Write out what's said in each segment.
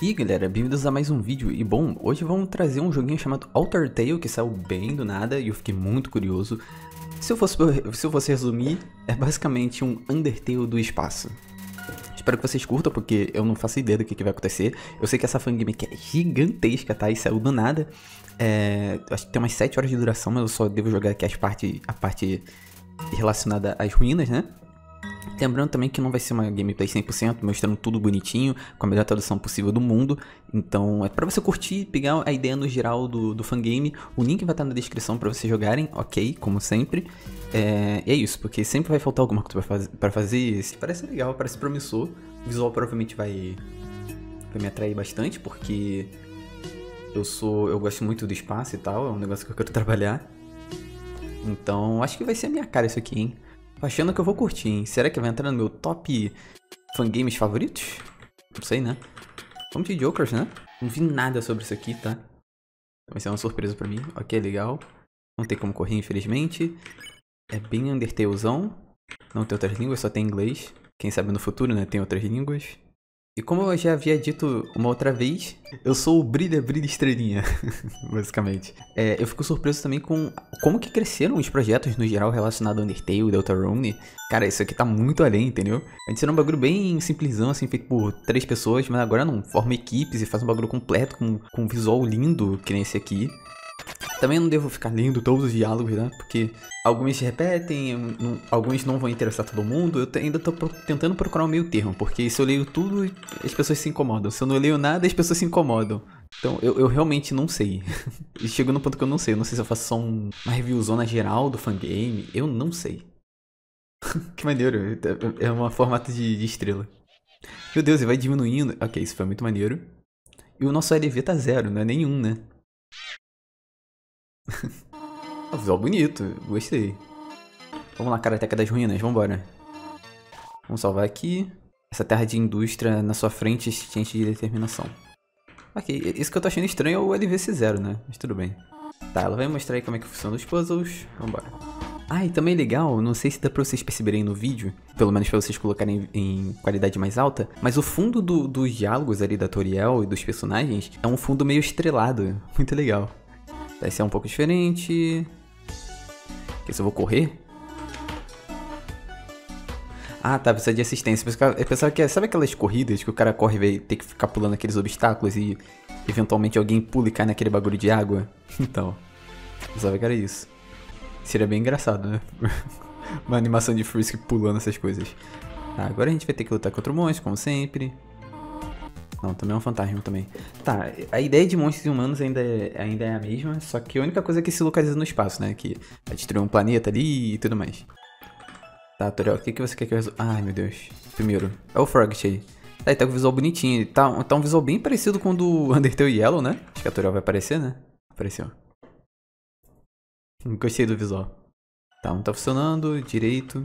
E galera, bem-vindos a mais um vídeo, e bom, hoje vamos trazer um joguinho chamado Alter Tale, que saiu bem do nada, e eu fiquei muito curioso. Se eu fosse, se eu fosse resumir, é basicamente um Undertale do espaço. Espero que vocês curtam, porque eu não faço ideia do que, que vai acontecer. Eu sei que essa fangame é gigantesca, tá? E saiu do nada. É, acho que tem umas 7 horas de duração, mas eu só devo jogar aqui as parte, a parte relacionada às ruínas, né? Lembrando também que não vai ser uma gameplay 100%, mostrando tudo bonitinho, com a melhor tradução possível do mundo. Então é para você curtir, pegar a ideia no geral do, do fangame. O link vai estar na descrição para vocês jogarem, ok, como sempre. É, e é isso, porque sempre vai faltar alguma coisa para fazer, fazer. Parece legal, parece promissor. O visual provavelmente vai, vai me atrair bastante, porque eu sou. eu gosto muito do espaço e tal, é um negócio que eu quero trabalhar. Então acho que vai ser a minha cara isso aqui, hein? Tô achando que eu vou curtir, hein? Será que vai entrar no meu top fangames favoritos? Não sei, né? Vamos de Jokers, né? Não vi nada sobre isso aqui, tá? Vai ser uma surpresa pra mim. Ok, legal. Não tem como correr, infelizmente. É bem Undertalezão. Não tem outras línguas, só tem inglês. Quem sabe no futuro, né? Tem outras línguas. E como eu já havia dito uma outra vez, eu sou o brilha, brilha estrelinha, basicamente. É, eu fico surpreso também com como que cresceram os projetos no geral relacionados a Undertale, Deltarune. Cara, isso aqui tá muito além, entendeu? Antes era um bagulho bem simplesão, assim, feito por três pessoas, mas agora não, forma equipes e faz um bagulho completo com, com um visual lindo, que nem esse aqui. Também não devo ficar lendo todos os diálogos, né? Porque alguns se repetem, não, alguns não vão interessar todo mundo. Eu ainda tô pro, tentando procurar um meio termo, porque se eu leio tudo, as pessoas se incomodam. Se eu não leio nada, as pessoas se incomodam. Então, eu, eu realmente não sei. e chego no ponto que eu não sei. Eu não sei se eu faço só um, uma reviewzona geral do fangame. Eu não sei. que maneiro. É um formato de, de estrela. Meu Deus, e vai diminuindo. Ok, isso foi muito maneiro. E o nosso LV tá zero, não é nenhum, né? Ah, visual bonito, gostei. Vamos lá, Karateka das Ruínas, vambora. Vamos salvar aqui. Essa terra de indústria na sua frente, gente de determinação. Ok, isso que eu tô achando estranho é o LVC0, né? Mas tudo bem. Tá, ela vai mostrar aí como é que funciona os puzzles. Vambora. Ah, e também legal, não sei se dá pra vocês perceberem no vídeo, pelo menos pra vocês colocarem em qualidade mais alta, mas o fundo do, dos diálogos ali da Toriel e dos personagens é um fundo meio estrelado. Muito legal. Vai ser um pouco diferente. Aqui se eu vou correr. Ah, tá, precisa de assistência. Eu pensava que sabe aquelas corridas que o cara corre e ter que ficar pulando aqueles obstáculos e eventualmente alguém pula e cai naquele bagulho de água? Então, pensava que era isso. Seria bem engraçado, né? Uma animação de Frisk pulando essas coisas. Agora a gente vai ter que lutar contra o monstro, como sempre. Não, também é um fantasma também. Tá, a ideia de monstros humanos ainda é, ainda é a mesma, só que a única coisa é que se localiza no espaço, né? Que vai destruir um planeta ali e tudo mais. Tá, Toriel, o que, que você quer que eu resolva? Ai, meu Deus. Primeiro, é o Frogget aí. Tá, ele tá com o visual bonitinho. Tá, tá um visual bem parecido com o do Undertale Yellow, né? Acho que a Toriel vai aparecer, né? Apareceu. Gostei do visual. Tá, não tá funcionando direito.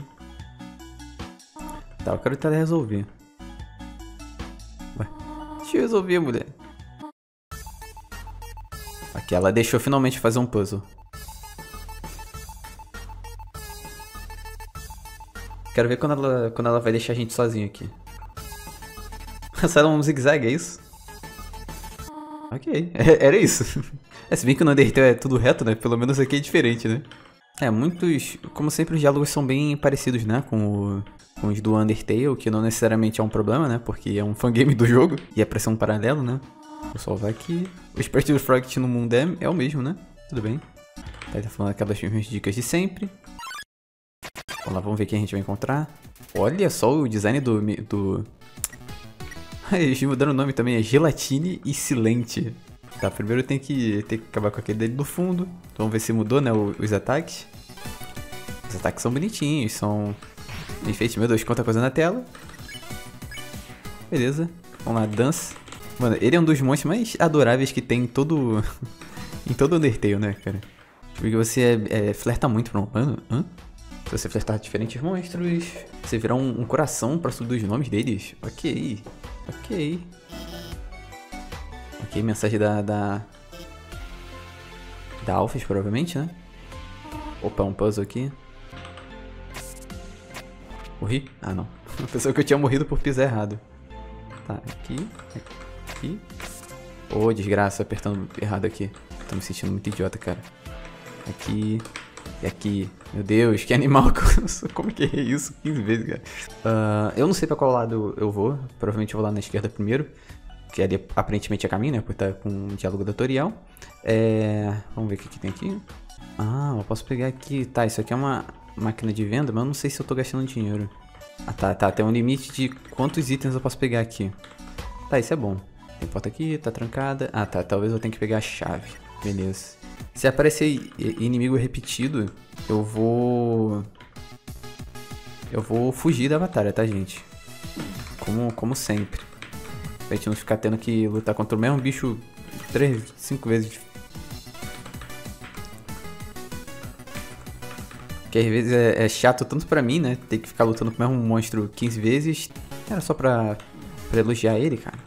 Tá, eu quero tentar resolver. Deixa eu mulher. Aqui, ela deixou finalmente fazer um puzzle. Quero ver quando ela, quando ela vai deixar a gente sozinho aqui. Sai um zigue-zague, é isso? Ok, é, era isso. É, se bem que no Undertale é tudo reto, né? Pelo menos aqui é diferente, né? É, muitos... Como sempre, os diálogos são bem parecidos, né? Com o, com os do Undertale, que não necessariamente é um problema, né? Porque é um fangame do jogo e é pra ser um paralelo, né? Vou salvar aqui. O Spirit do Frogget no mundo é, é o mesmo, né? Tudo bem. Tá, tá falando aquelas mesmas dicas de sempre. Vamos lá, vamos ver quem a gente vai encontrar. Olha só o design do... do... Eles mudaram o nome também, é Gelatine e Silente. Tá, primeiro tem que, tem que acabar com aquele dele do fundo. Vamos ver se mudou, né, os ataques. Os ataques são bonitinhos, são Enfeite, meu Deus, quanta coisa na tela. Beleza. Vamos lá, dance. Mano, ele é um dos monstros mais adoráveis que tem em todo. em todo Undertale, né, cara? Porque você é, é, flerta muito pra um. Hã? Hã? Se você flertar diferentes monstros, você virar um, um coração próximo dos nomes deles. Ok. Ok. Ok, mensagem da. Da, da Alphys, provavelmente, né? Opa, um puzzle aqui. Morri? Ah, não. Pensou que eu tinha morrido por pisar errado. Tá, aqui. Aqui. Ô, oh, desgraça, apertando errado aqui. Tô me sentindo muito idiota, cara. Aqui. E aqui. Meu Deus, que animal. Como que é isso? 15 vezes, cara. Uh, eu não sei pra qual lado eu vou. Provavelmente eu vou lá na esquerda primeiro. Que ali aparentemente é caminho, né? Por estar com um diálogo tutorial. É... Vamos ver o que, que tem aqui. Ah, eu posso pegar aqui. Tá, isso aqui é uma máquina de venda, mas eu não sei se eu tô gastando dinheiro. Ah, tá, tá. Tem um limite de quantos itens eu posso pegar aqui. Tá, isso é bom. Tem porta aqui, tá trancada. Ah, tá. Talvez eu tenha que pegar a chave. Beleza. Se aparecer inimigo repetido, eu vou... Eu vou fugir da batalha, tá, gente? Como, como sempre. Pra gente não ficar tendo que lutar contra o mesmo bicho três, cinco vezes. Que às vezes é, é, chato tanto pra mim, né? Ter que ficar lutando com o mesmo monstro 15 vezes. Era só pra, pra elogiar ele, cara.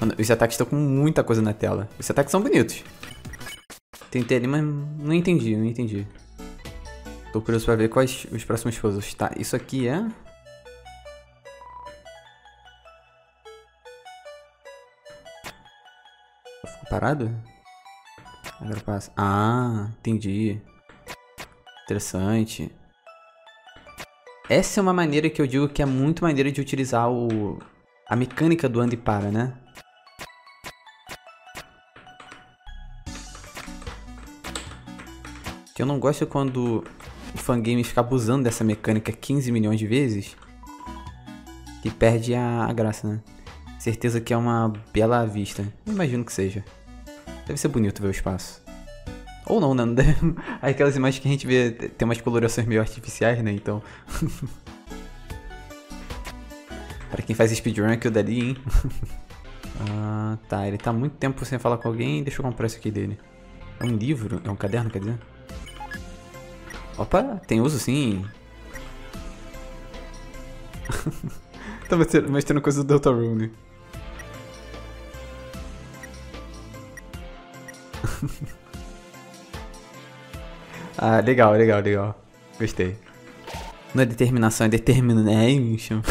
Mano, os ataques estão com muita coisa na tela. Os ataques são bonitos. Tentei ali, mas não entendi, não entendi. Tô curioso pra ver quais os próximos puzzles. Tá, isso aqui é... Ficou parado? Agora passa. Ah, entendi. Interessante. Essa é uma maneira que eu digo que é muito maneira de utilizar o... a mecânica do anda e para, né? Que eu não gosto quando o fangame fica abusando dessa mecânica 15 milhões de vezes. Que perde a, a graça, né? Certeza que é uma bela vista. Imagino que seja. Deve ser bonito ver o espaço. Ou não, né? Aquelas imagens que a gente vê tem umas colorações meio artificiais, né? Então. pra quem faz speedrun, aquilo dali, hein? ah, tá. Ele tá muito tempo sem falar com alguém. Deixa eu comprar isso aqui dele. É um livro? É um caderno, quer dizer? Opa, tem uso sim. tá mostrando coisa do Deltarune. Ah, legal, legal, legal. Gostei. Não é determinação, é determination.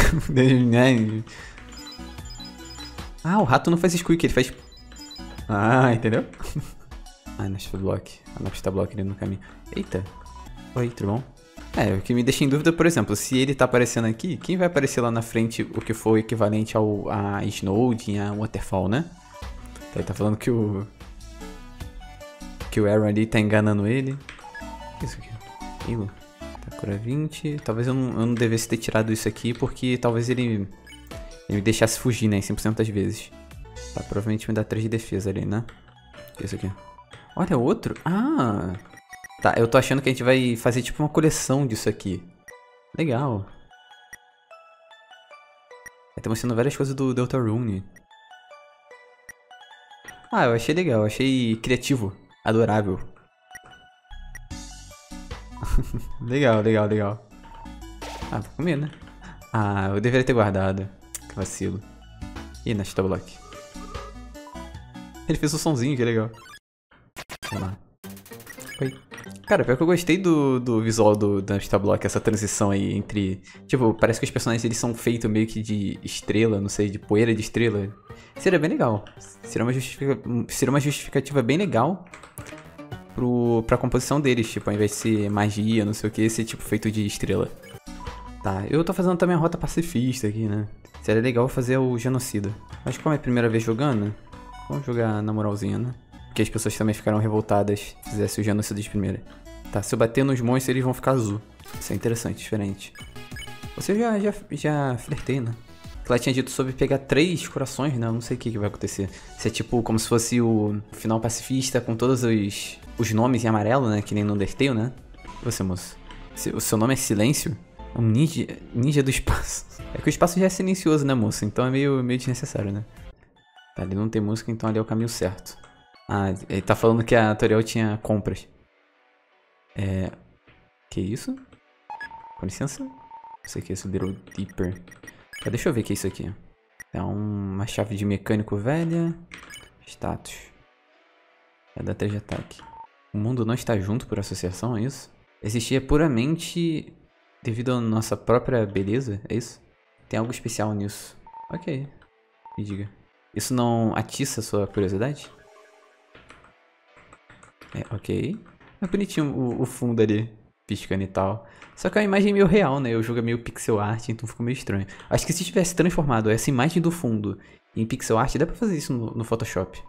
ah, o rato não faz squeak, ele faz... Ah, entendeu? ah, Nashville Block. A Nashville Block ali no caminho. Eita. Oi, tudo bom? É, o que me deixa em dúvida, por exemplo, se ele tá aparecendo aqui, quem vai aparecer lá na frente o que for equivalente ao a Snowd e a Waterfall, né? Então, ele tá falando que o... Que o Aaron ali tá enganando ele. Que é isso aqui? Hilo. Takura 20. Talvez eu não, eu não devesse ter tirado isso aqui, porque talvez ele... Ele me deixasse fugir, né? 100% das vezes. Tá, provavelmente me dá 3 de defesa ali, né? O que é isso aqui? Olha, outro. Ah... Tá, eu tô achando que a gente vai fazer tipo uma coleção disso aqui. Legal. Tá mostrando várias coisas do Deltarune. Ah, eu achei legal, achei criativo, adorável. legal, legal, legal. Ah, vou comer, né? Ah, eu deveria ter guardado. Que vacilo. Ih, na Block. Ele fez o somzinho, que legal. Vamos lá. Oi. Cara, pior que eu gostei do, do visual do Dumpster Block, essa transição aí entre. Tipo, parece que os personagens eles são feitos meio que de estrela, não sei, de poeira de estrela. Seria bem legal. Seria uma, justifica... Seria uma justificativa bem legal pro... pra composição deles, tipo, ao invés de ser magia, não sei o que, ser tipo feito de estrela. Tá, eu tô fazendo também a rota pacifista aqui, né? Seria legal fazer o genocida. Mas como é a primeira vez jogando, vamos jogar na moralzinha, né? que as pessoas também ficaram revoltadas se fizesse o genocídio de primeira. Tá, se eu bater nos monstros, eles vão ficar azul. Isso é interessante, diferente. Você já, já, já flertei, né? Que ela tinha dito sobre pegar três corações, né? Eu não sei o que, que vai acontecer. Se é tipo como se fosse o final pacifista com todos os, os nomes em amarelo, né? Que nem no Undertale, né? Você, moço? O seu nome é Silêncio? Um ninja, ninja do espaço. É que o espaço já é silencioso, né, moço? Então é meio, meio desnecessário, né? Tá, ali não tem música, então ali é o caminho certo. Ah, ele tá falando que a tutorial tinha compras. É... Que isso? Com licença? Não sei o que é isso, Little Deeper. Deixa eu ver o que é isso aqui. É uma chave de mecânico velha. Status. É da 3 de ataque. O mundo não está junto por associação, é isso? Existia puramente devido à nossa própria beleza, é isso? Tem algo especial nisso. Ok. Me diga. Isso não atiça sua curiosidade? É, ok. É bonitinho o, o fundo ali, piscando e tal. Só que a imagem é meio real, né? O jogo é meio pixel art, então ficou meio estranho. Acho que se tivesse transformado essa imagem do fundo em pixel art, dá pra fazer isso no, no Photoshop.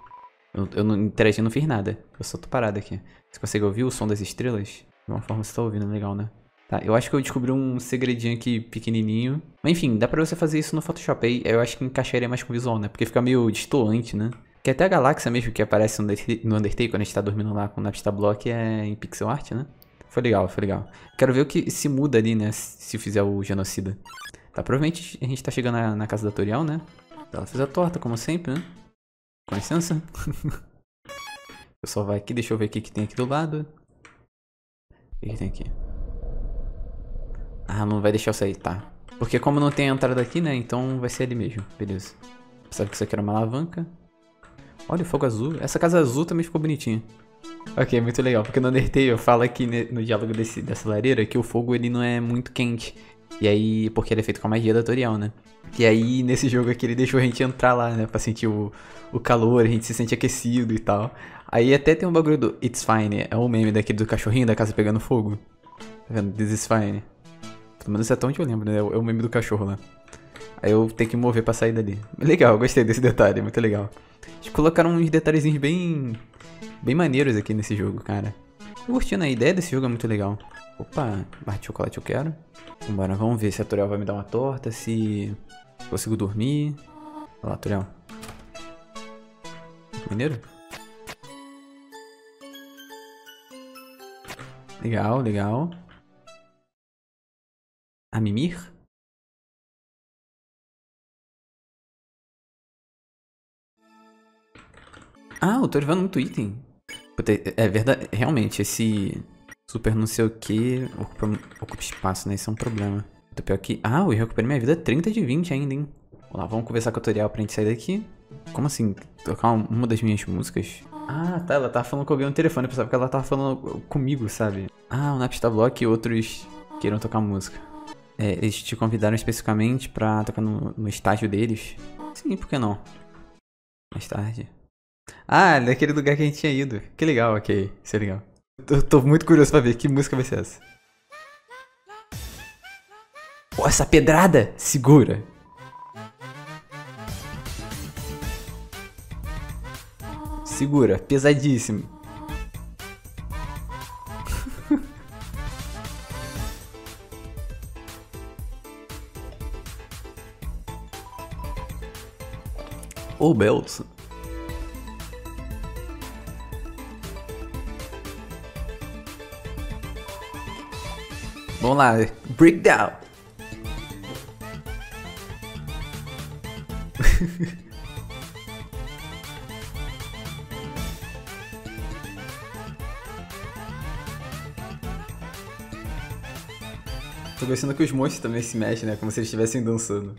Eu, eu não interagi, não fiz nada. Eu só tô parado aqui. Você consegue ouvir o som das estrelas? De uma forma você tá ouvindo, legal, né? Tá, eu acho que eu descobri um segredinho aqui pequenininho. Mas enfim, dá pra você fazer isso no Photoshop. Aí eu acho que encaixaria mais com o visual, né? Porque fica meio destoante, né? Que até a galáxia mesmo que aparece no Undertale quando a gente tá dormindo lá com o Napster Block é em pixel art, né? Foi legal, foi legal. Quero ver o que se muda ali, né? Se fizer o genocida. Tá, provavelmente a gente tá chegando na, na casa da Toriel, né? Ela fez a torta, como sempre, né? Com licença. o pessoal vai aqui, deixa eu ver o que, que tem aqui do lado. O que, que tem aqui? Ah, não vai deixar eu sair, tá. Porque como não tem entrada aqui, né? Então vai ser ali mesmo. Beleza. Sabe que isso aqui era uma alavanca. Olha fogo azul. Essa casa azul também ficou bonitinha. Ok, muito legal. Porque no Undertale fala aqui no diálogo desse, dessa lareira que o fogo ele não é muito quente. E aí, porque ele é feito com a magia da Toriel, né? E aí, nesse jogo aqui, ele deixou a gente entrar lá, né? Pra sentir o, o calor, a gente se sente aquecido e tal. Aí até tem um bagulho do It's Fine, é o meme daquele do cachorrinho da casa pegando fogo. Tá vendo? This is fine. Pelo menos é tão que eu lembro, né? É o meme do cachorro lá. Aí eu tenho que mover pra sair dali. Legal, gostei desse detalhe, muito legal. Eles colocaram uns detalhezinhos bem. Bem maneiros aqui nesse jogo, cara. Tô curtindo a ideia desse jogo, é muito legal. Opa, de chocolate eu quero. Vambora, vamos ver se a Toriel vai me dar uma torta, se consigo dormir. Olha lá, Toriel. Maneiro? Legal, legal. A mimir? Ah, eu tô levando muito item. É verdade, realmente, esse super não sei o que ocupa, ocupa espaço, né? Isso é um problema. Tô pior que... Ah, eu recuperei minha vida 30 de 20 ainda, hein? Vamos lá, vamos conversar com o tutorial pra gente sair daqui. Como assim? Tocar uma das minhas músicas? Ah, tá, ela tava falando com alguém no telefone, eu pensava que ela tava falando comigo, sabe? Ah, o Napster Block e outros queiram tocar música. É, eles te convidaram especificamente pra tocar no, no estágio deles? Sim, por que não? Mais tarde. Ah, daquele lugar que a gente tinha ido. Que legal, ok. Isso é legal. Eu tô muito curioso pra ver que música vai ser essa. Pô, essa pedrada! Segura! Segura, pesadíssimo. Oh, Belson. Vamos lá, breakdown. Tô gostando que os monstros também se mexem, né? Como se eles estivessem dançando.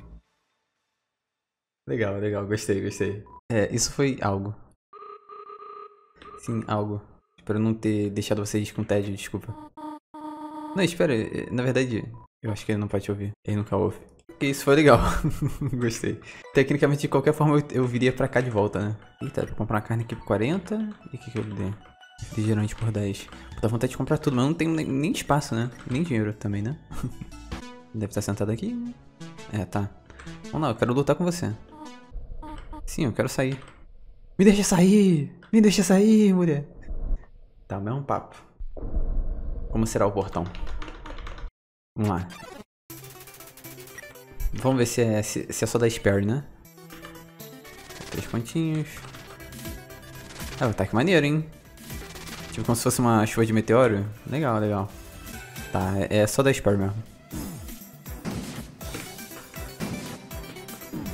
Legal, legal. Gostei, gostei. É, isso foi algo. Sim, algo. Espero não ter deixado vocês com tédio, desculpa. Não, espera. É, na verdade, eu acho que ele não pode te ouvir. Ele nunca ouve. Isso foi legal. Gostei. Tecnicamente, de qualquer forma, eu, viria pra cá de volta, né? Eita, vou comprar uma carne aqui por 40. E o que, que eu dei? Refrigerante por 10. Dá vontade de comprar tudo, mas não tem nem, nem espaço, né? Nem dinheiro também, né? Deve estar sentado aqui. É, tá. Vamos lá, eu quero lutar com você. Sim, eu quero sair. Me deixa sair! Me deixa sair, mulher! Tá, o mesmo papo. Como será o portão? Vamos lá. Vamos ver se é, se, se é só da Spare, né? Três pontinhos. Ah, tá que maneiro, hein? Tipo como se fosse uma chuva de meteoro. Legal, legal. Tá, é, é só da Spare mesmo.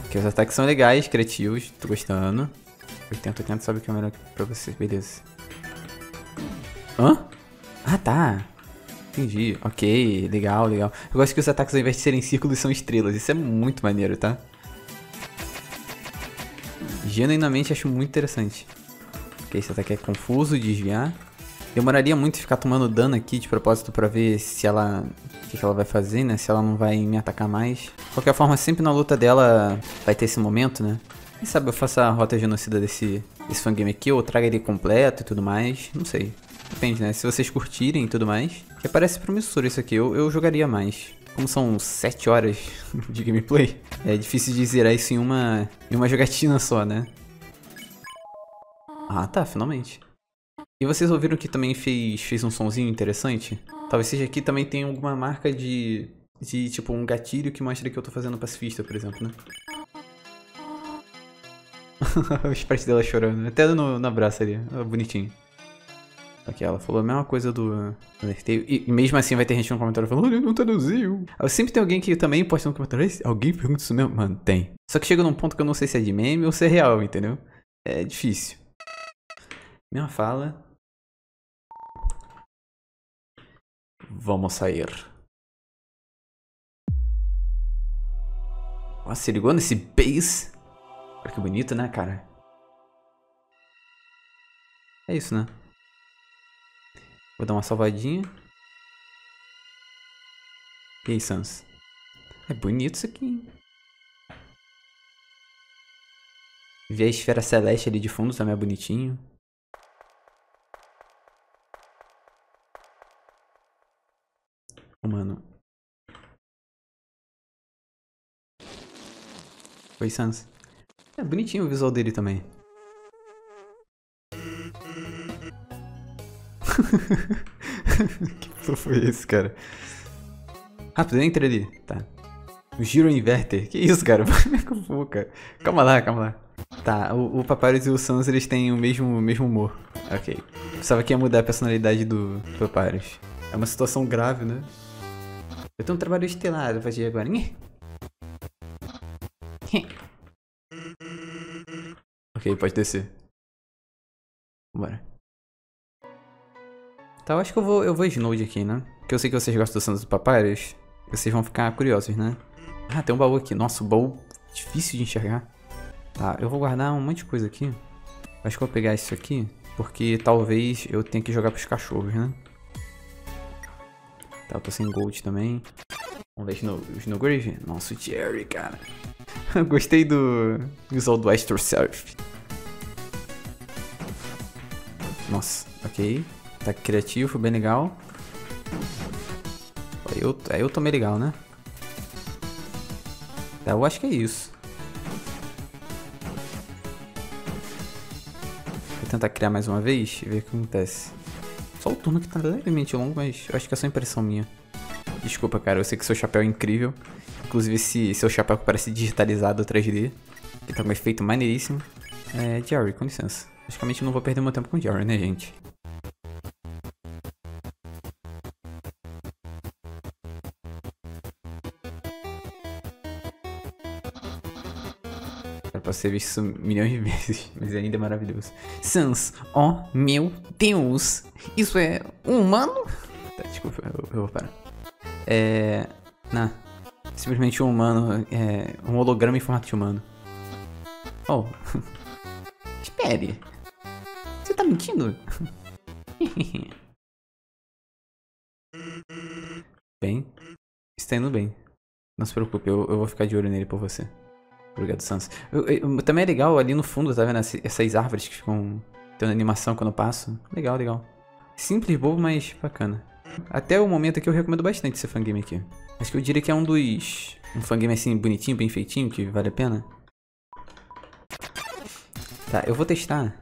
Aqui os ataques são legais, criativos, tô gostando. 80, 80, sabe o que é melhor pra você, beleza. Hã? Ah, tá. Entendi. Ok, legal, legal. Eu gosto que os ataques ao invés de serem círculos são estrelas. Isso é muito maneiro, tá? Genuinamente acho muito interessante. Ok, esse ataque é confuso, desviar. Demoraria muito ficar tomando dano aqui de propósito pra ver se ela... O que, que ela vai fazer, né? Se ela não vai me atacar mais. De qualquer forma, sempre na luta dela vai ter esse momento, né? Quem sabe eu faça a rota genocida desse, desse fangame aqui, ou traga ele completo e tudo mais. Não sei. Depende, né? Se vocês curtirem e tudo mais. Que parece promissor isso aqui. Eu, eu jogaria mais. Como são 7 horas de gameplay, é difícil de zerar isso em uma, em uma jogatina só, né? Ah, tá, finalmente. E vocês ouviram que também fez, fez um sonzinho interessante? Talvez seja aqui também tenha alguma marca de, de, tipo, um gatilho que mostra que eu tô fazendo pacifista, por exemplo, né? o sprite dela chorando, até no, no abraço ali, bonitinho. Aqui ela falou a mesma coisa do Undertale. E, mesmo assim vai ter gente no comentário falando, ele não traduziu. Sempre tem alguém que também posta no comentário, alguém pergunta isso mesmo? Mano, tem. Só que chega num ponto que eu não sei se é de meme ou se é real, entendeu? É difícil. Mesma fala. Vamos sair. Nossa, se ligou nesse bass? Olha que bonito, né, cara? É isso, né? Vou dar uma salvadinha. E aí, Sans? É bonito isso aqui, hein? Ver a esfera celeste ali de fundo também é bonitinho. Oh, mano. Oi, Sans. É bonitinho o visual dele também. que foi esse, cara? Rápido, entra ali. Tá. O giro inverter. Que isso, cara? Calma lá, calma lá. Tá, o, o Papyrus e o Sans, eles têm o mesmo, mesmo humor. Ok. Pensava que ia mudar a personalidade do Papyrus. É uma situação grave, né? Eu tenho um trabalho estelar pra fazer agora. ok, pode descer. Bora. Tá, eu acho que eu vou, eu vou Snowde aqui, né? Porque eu sei que vocês gostam do Santos do Papyrus. Vocês vão ficar curiosos, né? Ah, tem um baú aqui. Nossa, o baú difícil de enxergar. Tá, eu vou guardar um monte de coisa aqui. Acho que eu vou pegar isso aqui. Porque talvez eu tenha que jogar pros cachorros, né? Tá, eu tô sem gold também. Vamos ver Snow, o Snowgrave. Nossa, o Jerry, cara. Gostei do visual do Astro Surf. Nossa, ok. Tá criativo, bem legal. Aí eu, aí eu tomei legal, né? Eu acho que é isso. Vou tentar criar mais uma vez e ver o que acontece. Só o turno que tá levemente longo, mas eu acho que é só impressão minha. Desculpa, cara, eu sei que seu chapéu é incrível. Inclusive esse seu chapéu que parece digitalizado 3D. Que tá com um efeito maneiríssimo. É, Jerry, com licença. Basicamente não vou perder meu tempo com Jerry, né, gente? Pode ser visto milhões de vezes, mas ainda é maravilhoso. Sans, oh meu Deus! Isso é humano? Tá, desculpa, eu, eu vou parar. É. Não. Simplesmente um humano. É. Um holograma em formato de humano. Oh. Espere. Você tá mentindo? bem. Está indo bem. Não se preocupe, eu, eu vou ficar de olho nele por você. Obrigado, Sans. Também é legal ali no fundo, tá vendo? Essas árvores que ficam tendo animação quando eu passo. Legal, legal. Simples, bobo, mas bacana. Até o momento aqui eu recomendo bastante esse fangame aqui. Acho que eu diria que é um dos... Um fangame assim, bonitinho, bem feitinho, que vale a pena. Tá, eu vou testar.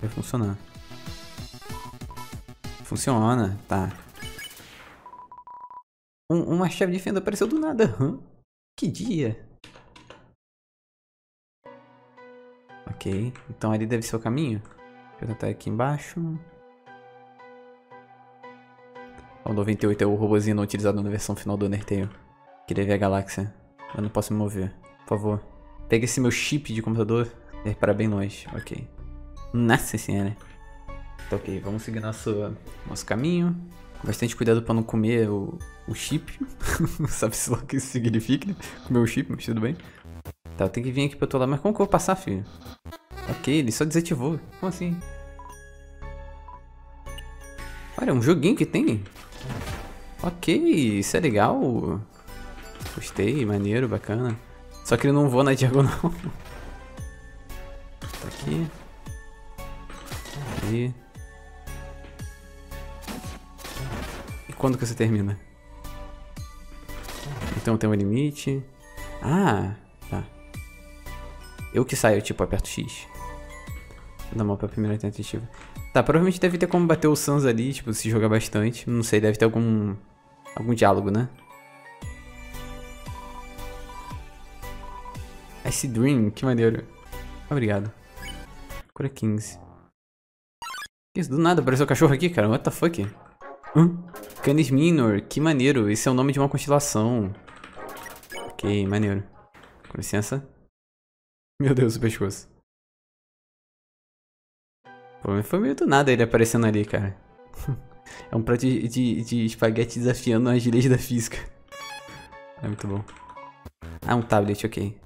Vai funcionar. Funciona, tá. Um, uma chave de fenda apareceu do nada. Hã? Que dia? Ok, então ali deve ser o caminho. Deixa eu tentar aqui embaixo. O 98 é o robôzinho não utilizado na versão final do Undertale. Queria ver a galáxia. Eu não posso me mover. Por favor. Pega esse meu chip de computador e para bem longe. Ok. Nossa senhora. Tá ok, vamos seguir nosso, nosso caminho. Bastante cuidado para não comer o, o chip. Sabe-se lá o que isso significa, né? Comer o chip, mas tudo bem. Tá, eu tenho que vir aqui pra outro lado. Mas como que eu vou passar, filho? Ok, ele só desativou. Como assim? Olha, é um joguinho que tem. Ok, isso é legal. Gostei, maneiro, bacana. Só que ele não voa na diagonal. tá aqui. Aqui. Quando que você termina? Então tem um limite. Ah, tá. Eu que saio, tipo, aperto X. Vou dar uma pra primeira tentativa. Tá, provavelmente deve ter como bater o Sans ali, tipo, se jogar bastante. Não sei, deve ter algum... Algum diálogo, né? Ice Dream, que maneiro. Obrigado. Cura 15. Isso, do nada apareceu o cachorro aqui, cara. What the fuck? Hã? Canis Minor, que maneiro. Esse é o nome de uma constelação. Ok, maneiro. Com licença. Meu Deus, o pescoço. Pô, foi meio do nada ele aparecendo ali, cara. é um prato de, de, de espaguete desafiando as leis da física. É muito bom. Ah, um tablet, ok.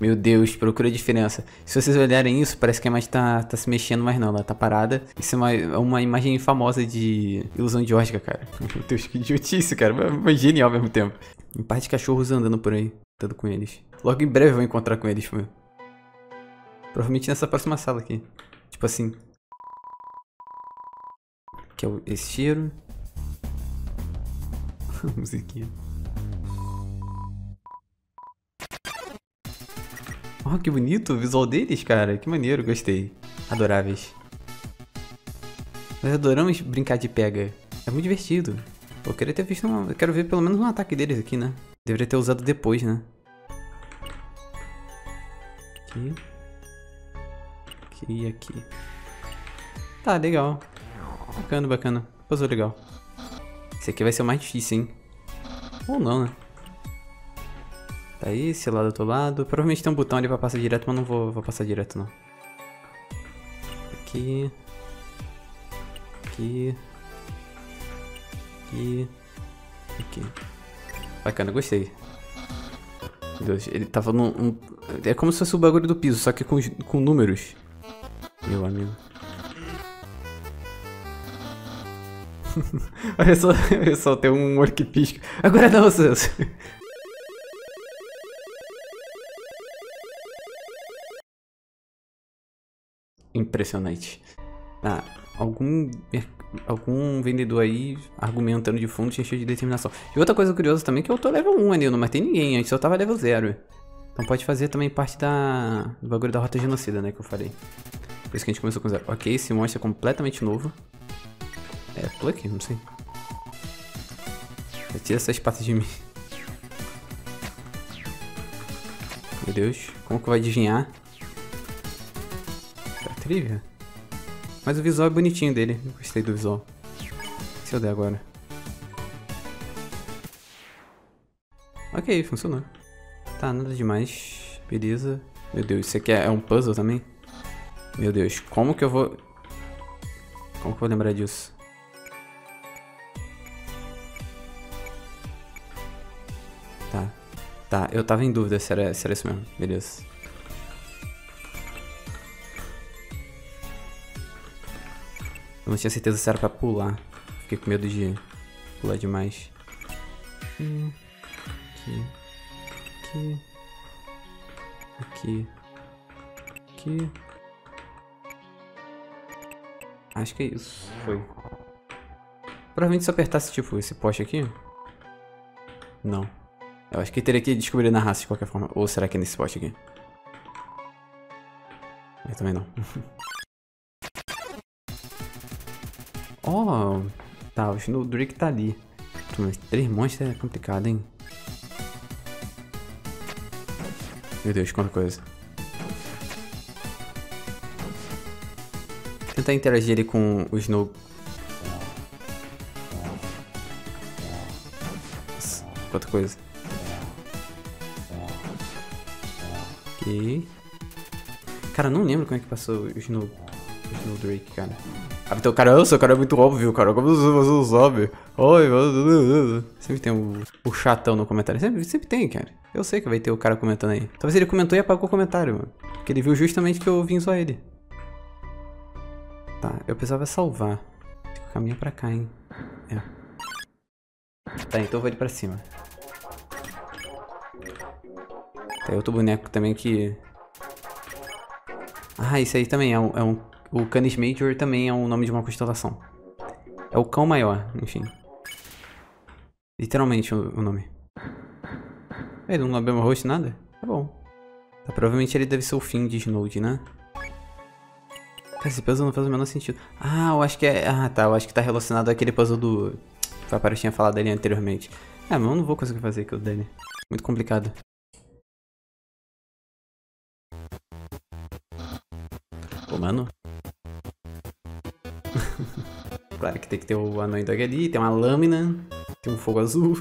Meu Deus, procura a diferença. Se vocês olharem isso, parece que a imagem tá, tá se mexendo, mas não, ela tá parada. Isso é uma, uma imagem famosa de ilusão de ótica, cara. Meu Deus, que idiotice, cara. Mas genial ao mesmo tempo. Um par de cachorros andando por aí, andando com eles. Logo em breve eu vou encontrar com eles, meu. Provavelmente nessa próxima sala aqui. Tipo assim. Que é esse cheiro. Musiquinha. Oh, que bonito o visual deles, cara. Que maneiro, gostei. Adoráveis. Nós adoramos brincar de pega. É muito divertido. Eu queria ter visto uma... Eu quero ver pelo menos um ataque deles aqui, né? Deveria ter usado depois, né? Aqui. Aqui e aqui. Tá, legal. Bacana, bacana. Puzzle legal. Esse aqui vai ser o mais difícil, hein? Ou não, né? Tá aí, esse lado do outro lado. Provavelmente tem um botão ali pra passar direto, mas não vou, vou passar direto, não. Aqui. Aqui. Aqui. Aqui. Bacana, gostei. Meu Deus, ele tá falando um, É como se fosse o bagulho do piso, só que com, com números. Meu amigo. olha só, olha só, tem um orc pisca. Agora não, Sans. Impressionante. Ah, algum, algum vendedor aí argumentando de fundo cheio de determinação. E outra coisa curiosa também é que eu tô level 1 ali, não matei ninguém, antes eu tava level 0. Então pode fazer também parte da, do bagulho da rota genocida, né, que eu falei. Por isso que a gente começou com zero. Ok, esse monstro é completamente novo. É, aqui, não sei. Tira essas patas de mim. Meu Deus, como que vai adivinhar? Trivia. Mas o visual é bonitinho dele. Gostei do visual. Se eu der agora. Ok, funcionou. Tá, nada demais. Beleza. Meu Deus, isso aqui é um puzzle também? Meu Deus, como que eu vou... Como que eu vou lembrar disso? Tá. Tá, eu tava em dúvida se era, se era isso mesmo. Beleza. Eu não tinha certeza se era pra pular. Fiquei com medo de pular demais. Aqui. Aqui. Aqui. Aqui. Acho que é isso. Foi. Provavelmente se eu apertasse, tipo, esse poste aqui. Não. Eu acho que teria que descobrir na raça de qualquer forma. Ou será que é nesse poste aqui? Eu também não. Oh, tá, o Snowdrake tá ali. Mas três monstros é complicado, hein? Meu Deus, quanta coisa. Tentar interagir ali com o Snow. Nossa, quanta coisa. Ok. Cara, não lembro como é que passou o Snow, o Snowdrake, cara. Então, cara, nossa, o cara é muito óbvio, cara. Como você não sabe? Oi, sempre tem o, o chatão no comentário. Sempre, sempre tem, cara. Eu sei que vai ter o cara comentando aí. Talvez ele comentou e apagou o comentário, mano. Porque ele viu justamente que eu vim só ele. Tá, eu precisava salvar. Caminha pra cá, hein. É. Tá, então eu vou ali pra cima. Tem outro boneco também que... Ah, isso aí também é um... É um o Canis Major também é o nome de uma constelação. É o cão maior, enfim. Literalmente o, nome. Ele não lambeu meu rosto nada? Tá bom. Tá, provavelmente ele deve ser o fim de Snowd, né? Cara, esse puzzle não faz o menor sentido. Ah, eu acho que é... Ah, tá. Eu acho que tá relacionado àquele puzzle do... Que o Papai tinha falado ali anteriormente. É, mas eu não vou conseguir fazer aquilo dele. Muito complicado. Pô, mano. claro que tem que ter o anão dog ali, tem uma lâmina, tem um fogo azul.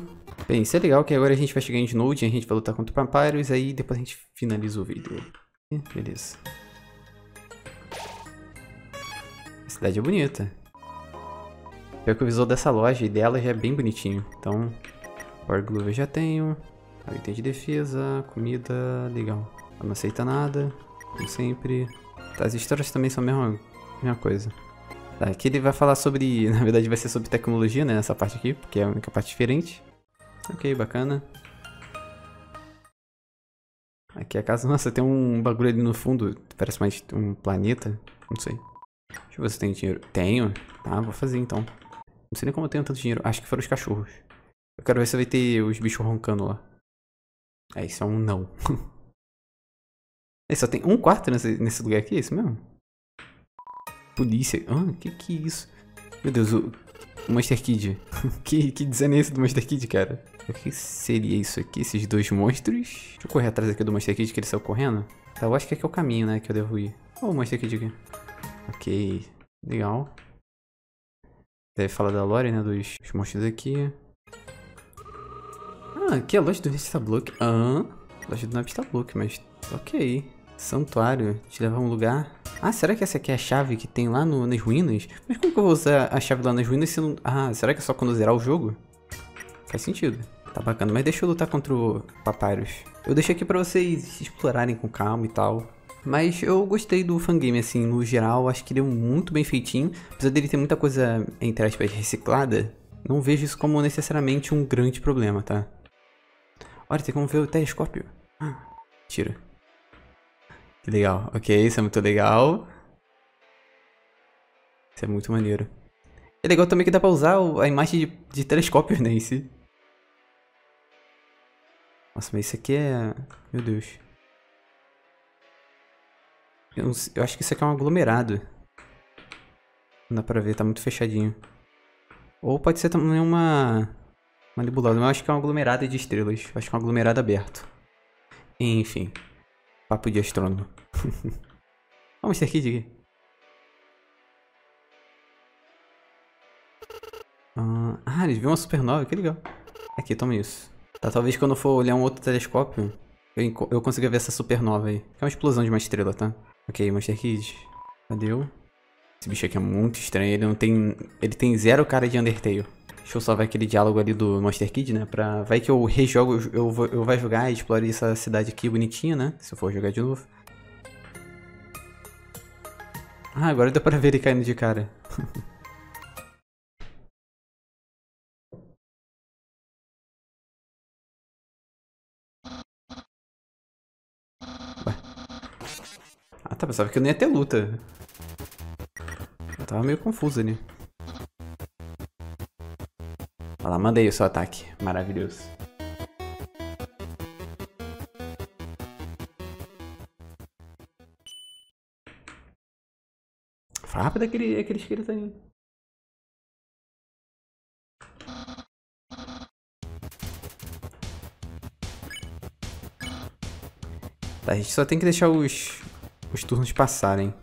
Bem, isso é legal que agora a gente vai chegar em Snowd, a gente vai lutar contra o Papyrus, aí depois a gente finaliza o vídeo. Beleza. A cidade é bonita. Pior que o visual dessa loja e dela já é bem bonitinho. Então, Power Glove eu já tenho. Item de defesa, comida, legal. Não aceita nada, como sempre. As histórias também são a mesma, mesma coisa. Tá, aqui ele vai falar sobre... Na verdade vai ser sobre tecnologia, né? Essa parte aqui, porque é a única parte diferente. Ok, bacana. Aqui é a casa. Nossa, tem um bagulho ali no fundo. Parece mais um planeta. Não sei. Deixa eu ver se tem dinheiro. Tenho. Tá, vou fazer então. Não sei nem como eu tenho tanto dinheiro. Acho que foram os cachorros. Eu quero ver se vai ter os bichos roncando lá. É, isso é um não. só tem um quarto nesse, nesse lugar aqui, é isso mesmo? Polícia. Ah, que que é isso? Meu Deus, o, o Monster Kid. que, que design é esse do Monster Kid, cara? O que seria isso aqui? Esses dois monstros? Deixa eu correr atrás aqui do Monster Kid que ele saiu correndo. Tá, eu acho que aqui é o caminho, né? Que eu devo ir. Olha o Monster Kid aqui. Ok. Legal. Deve falar da lore, né? Dos, dos monstros aqui. Ah, aqui é a loja do Vista Block. Ah, loja do Vista mas ok. Santuário, te levar a um lugar. Ah, será que essa aqui é a chave que tem lá no, nas ruínas? Mas como que eu vou usar a chave lá nas ruínas se não... Ah, será que é só quando zerar o jogo? Faz sentido. Tá bacana, mas deixa eu lutar contra o Papyrus. Eu deixei aqui pra vocês explorarem com calma e tal. Mas eu gostei do fangame, assim, no geral, acho que ele é muito bem feitinho. Apesar dele ter muita coisa, entre aspas, reciclada, não vejo isso como necessariamente um grande problema, tá? Olha, tem como ver o telescópio. Ah, tira. Legal. Ok, isso é muito legal. Isso é muito maneiro. É legal também que dá pra usar a imagem de, de telescópio, né. Nossa, mas isso aqui é... Meu Deus. Eu, eu acho que isso aqui é um aglomerado. Não dá pra ver, tá muito fechadinho. Ou pode ser também uma... Uma nebulosa, mas eu acho que é um aglomerado de estrelas. Eu acho que é um aglomerado aberto. Enfim. Papo de astrônomo. Vamos ter aqui. Uh, ah, eles viram uma supernova, que legal. Aqui, toma isso. Tá, talvez quando for olhar um outro telescópio, eu, eu consiga ver essa supernova aí. É uma explosão de uma estrela, tá? Ok, Monster Kid. Cadê eu? Esse bicho aqui é muito estranho, ele não tem... Ele tem zero cara de Undertale. Deixa eu só ver aquele diálogo ali do Monster Kid, né? Pra... Vai que eu rejogo, eu, vou, eu vai jogar e explore essa cidade aqui bonitinha, né? Se eu for jogar de novo. Ah, agora deu pra ver ele caindo de cara. Ah, tá, pensava que eu não ia ter luta. Eu tava meio confuso ali. Olha lá, mandei o seu ataque. Maravilhoso. Fala rápido aquele, aquele esqueleto aí. Tá, a gente só tem que deixar os, os turnos passarem.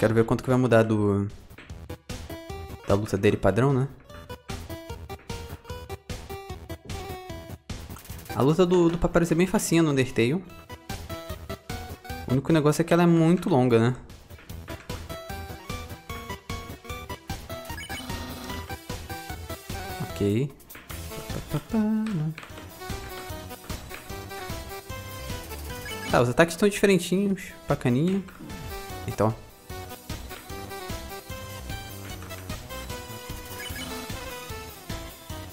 Quero ver quanto que vai mudar do, da luta dele padrão, né? A luta do, do Papyrus é bem facinha no Undertale. O único negócio é que ela é muito longa, né? Ok. Tá, os ataques estão diferentinhos, bacaninha. Então.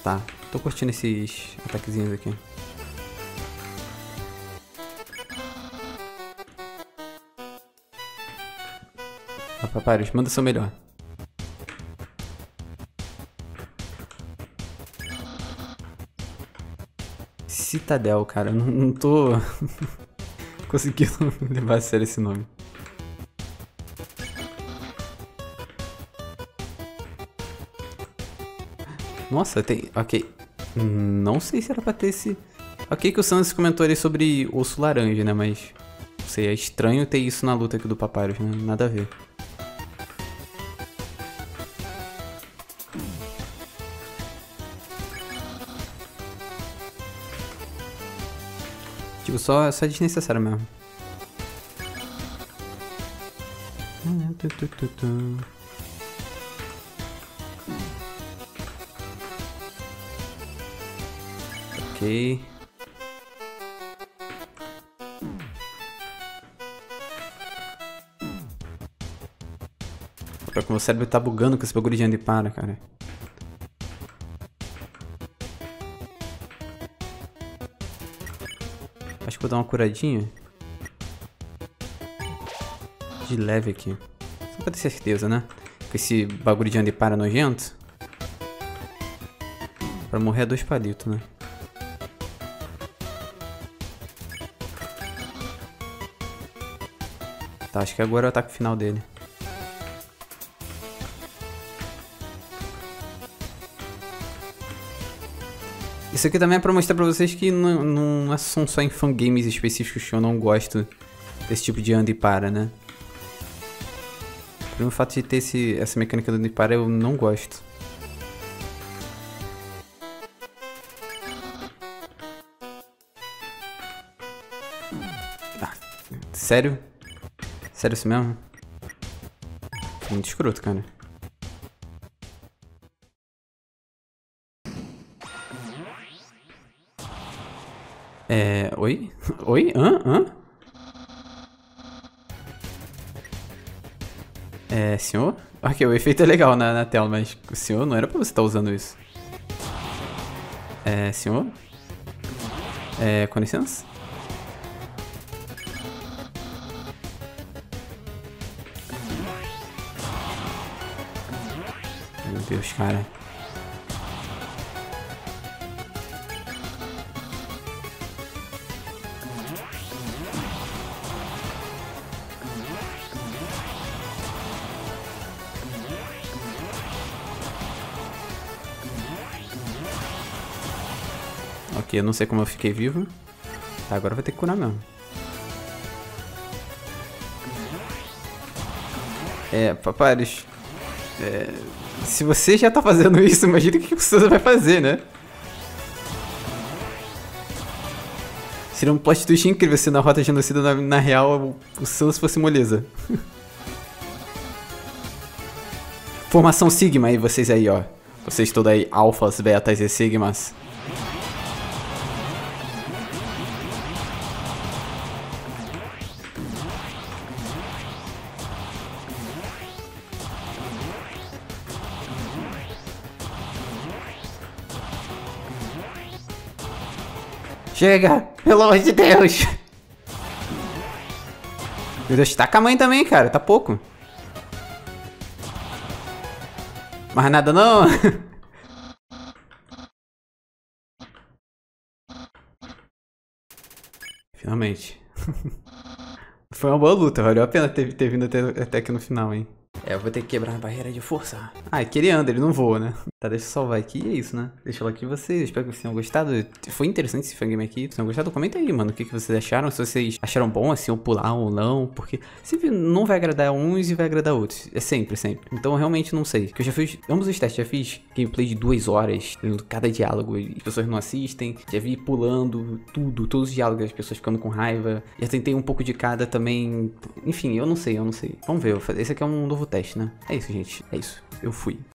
Tá. Tô curtindo esses ataquezinhos aqui. Papários, manda seu melhor. Citadel, cara. Eu não, não tô conseguindo levar a sério esse nome. Nossa, tem... Ok. Não sei se era pra ter esse... Ok que o Sans comentou ali sobre osso laranja, né? Mas... Não sei, é estranho ter isso na luta aqui do Papyrus, né? Nada a ver. Tipo, só, só desnecessário mesmo. Ok. Pior que meu cérebro tá bugando com esse bagulho de para, cara. Acho que vou dar uma curadinha. De leve aqui. Só pra ter certeza, né? Com esse bagulho de para nojento. Pra morrer é dois palitos, né? Tá, acho que agora é o ataque final dele. Isso aqui também é pra mostrar pra vocês que não, não são só em fangames específicos que eu não gosto desse tipo de anda e para, né? Pelo fato de ter esse, essa mecânica do anda e para, eu não gosto. Ah, sério? Sério isso mesmo? Muito escroto, cara. É. Oi? Oi? Hã? Hã? É. Senhor? Ok, o efeito é legal na, na tela, mas o senhor não era pra você estar tá usando isso. É. Senhor? É. Com licença? Deus, cara. Ok, eu não sei como eu fiquei vivo. Tá, agora vai ter que curar mesmo. É, papares. É, se você já tá fazendo isso, imagina o que você vai fazer, né? Seria um plot twist incrível se na rota genocida na, na real o Sans fosse moleza. Formação Sigma aí, vocês aí, ó. Vocês todos aí, alfas, betas e sigmas. Chega! Pelo amor de Deus! Meu Deus, tá com a mãe também, cara. Tá pouco. Mais nada não? Finalmente. Foi uma boa luta, valeu a pena ter, ter vindo até, até aqui no final, hein. É, eu vou ter que quebrar a barreira de força. Ah, é que ele anda, ele não voa, né? Tá, deixa eu salvar aqui e é isso, né? Deixa eu aqui vocês. Espero que vocês tenham gostado. Foi interessante esse fangame aqui. Se tenham gostado, comenta aí, mano. O que, que vocês acharam. Se vocês acharam bom, assim, ou pular ou não. Porque sempre não vai agradar uns e vai agradar outros. É sempre, sempre. Então, eu realmente não sei. Porque eu já fiz ambos os testes. Já fiz gameplay de duas horas, cada diálogo. E as pessoas não assistem. Já vi pulando tudo, todos os diálogos, as pessoas ficando com raiva. Já tentei um pouco de cada também. Enfim, eu não sei, eu não sei. Vamos ver. Esse aqui é um novo teste, né? É isso, gente. É isso. Eu fui.